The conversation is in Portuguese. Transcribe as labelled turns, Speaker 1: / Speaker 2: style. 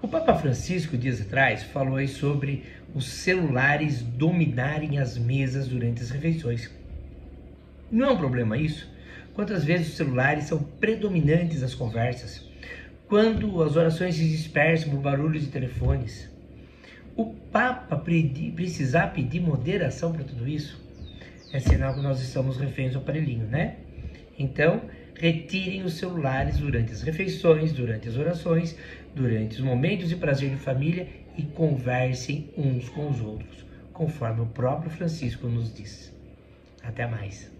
Speaker 1: O Papa Francisco, dias atrás, falou aí sobre os celulares dominarem as mesas durante as refeições. Não é um problema isso? Quantas vezes os celulares são predominantes nas conversas? Quando as orações se dispersam por barulhos de telefones? O Papa precisar pedir moderação para tudo isso? É sinal que nós estamos reféns do aparelhinho, né? Então, retirem os celulares durante as refeições, durante as orações, durante os momentos de prazer de família e conversem uns com os outros, conforme o próprio Francisco nos diz. Até mais.